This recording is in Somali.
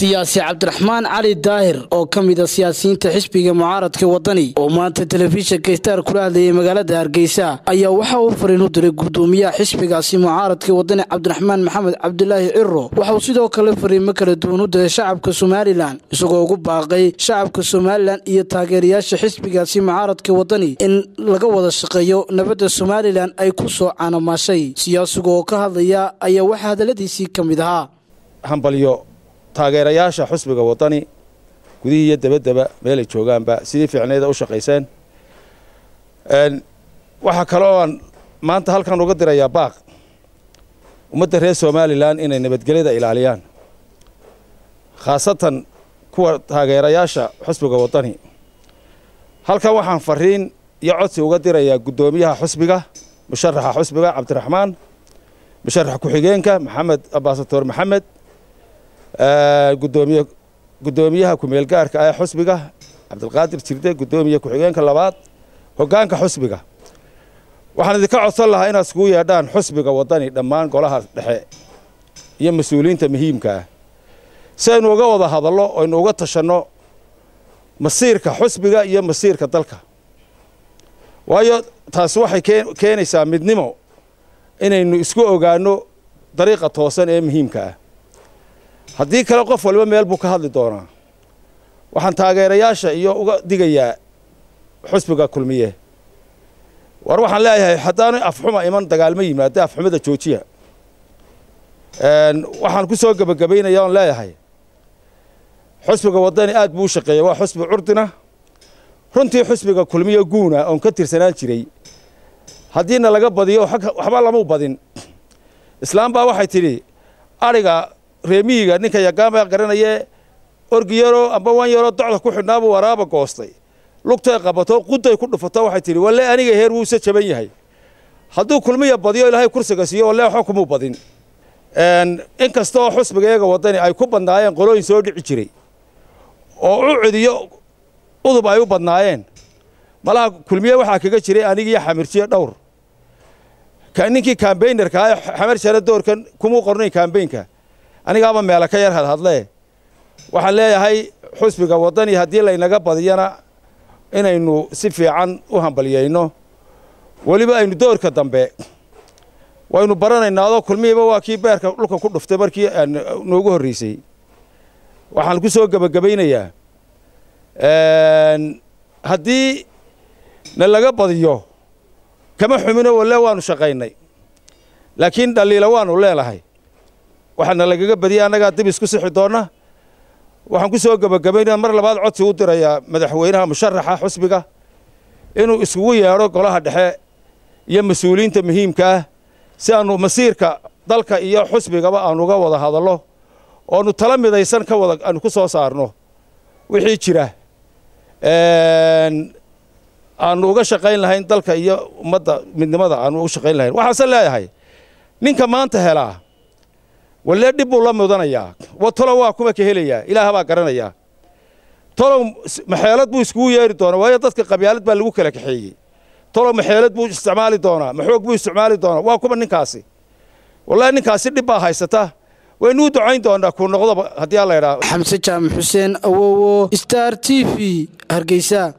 siyaasi cabdiraxmaan cali daahir oo ka mid a siyaasiyiinta xisbiga mucaaradka wadani oo maanta telefishinka star kula hadlayay magaalada hargeysa ayaa waxa uu fariin u diray gudoomiyaha xisbigaasi mucaaradka wadani cabdiraxmaan maxamed cabdulaahi ciro waxauu sidoo kale fariimo kala duwan u diray shacabka somalilan isagoo ugu baaqay shacabka somalilan iyo taageerayaasha xisbigaasi mucaaradka wadani in laga wada shaqeeyo nabadda somalilan ay ku soo caanamaashay. Siyaasiga oo ka hadlaya ayaa waxaa hadaladiisii ka mid ahaa taageerayaasha xusbiga wadani gudihii iyo dabadaba meelay joogaanba sidii fiicneeda u shaqayseen. Waxaa kaloo aan maanta halkan uga dirayaa baaq. Ummadda reer somalilan inay nabadgelyada ilaaliyaan. Khaasatan kuwa taageerayaasha xusbiga wadani. Halkan waxaan fariin iyo codsi uga dirayaa guddoomiyaha xusbiga musharaxa xusbiga cabdiraxmaan musharax ku-xigeenka maxamed abasator maxamed gudoomiye guddoomiyaha ku-meel gaarka ah ee xusbiga cabdilqaadir jirde guddoomiye ku-xigeenka labaad hoggaanka xusbiga. Waxaan idinka codsan lahaa inaad iskugu yeedhaan xusbiga wadani dhammaan golaha dhexe iyo mas'uuliyiinta muhiimka ah. Si aynu uga wada hadallo aynu uga tashanno masiirka xusbiga iyo masiirka dalka. Waayo taasi waxay keenaysaa midnimo inaynu isku ogaanno dariiqa toosan ee muhiimka ah haddii kale qof waliba meel buu ka hadli doonaa. Waxaan taageerayaasha iyo uga digayaa xusbiga kulmiye. War waxaan leeyahay haddaanay afxuma iman dagaalmo yimaada afxumada joojiya. Waxaan ku soo gebagabaynaya oon leeyahay. Xusbiga wadani aad buu u waa xusbi curdina runtii xusbiga kulmiye guuna oon ka tirsanaan jiray. Haddiina laga badiyo waxba lamau badin. Islaam baa waxay tidhi adhiga reemiyiga ninka yagaanbaa garanayee orgi yaroo amba wan yaroo docda ku xidhnaabuu waraaba goostay. Lugtay qabato quday ku dhufato waxay tidhi walle aniga heer wuuse jaban yahay. Hadduu kulmiya badiyo ilaahay kursiga siiyo walle waxba badin. In kastaoo xusbiga iyaga wadani ay ku badnaayeen qolooyin soo dhici jiray oo u cediyo udub ay u badnaayeen. Malaha kulmiye waxaa kaga jiray anigiiyo xamirjiye dhowr. Ninkii kambaynerka xamar jare doorkan kumuu qornayn kambaynka anigaaba meela ka yar hadhadlee waxaan leeyahay xusbiga wadani haddii laynaga badiyana inaynu si fiican u hambalyayno. Weliba aynu doorka dambe waynu baranaynaa adoo kulmihiiba waa kii beerka dhulka ku dhuftay markii noogu horreysay. Waxaan ku soo gebagabaynayaa haddii na laga badiyo kama xumino walle waanu shaqaynay. Laakiin dhaliila waanu leenahay waxaana lagaga badiyay annagaa dib isku sixi doonna waxaan ku soo gebagabaynaya mar labaad codsi u dirayaa madaxweynaha musharaxa xusbiga inuu iskugu yeedho golaha dhexe iyo mas'uuliyiinta muhiimka ah si aanu masiirka dalka iyo xusbigaba aanu uga wada hadallo oonu tala midaysan ka wada aanu ku soo saarno. Wixii jira aanu uga shaqayn lahayn dalka iyo ummadda midnimada aanu uga shaqayn lahayn. Waxaase leeyahay ninka maanta helaa walle dhib buu la mudanayaa. Wa tolo waa kuma ka helayaa ilaaha baa garanayaa tolow maxeelad buu iskugu yeeri doonaa waayo dadka qabyaalad baa lagu kala kaxeeyey. Tolow maxeelad buu isticmaali doonaa maxoog buu isticmaali doonaa. Waa kuma ninkaasi. Wallahi ninkaasi dhib baa haysata. Waynuu ducayn doonaa kuu noqdoba haddii alla idhaa xamse jaamac xuseen awowo star t v hargeysa